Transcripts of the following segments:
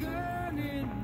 gun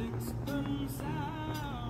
sixpence out.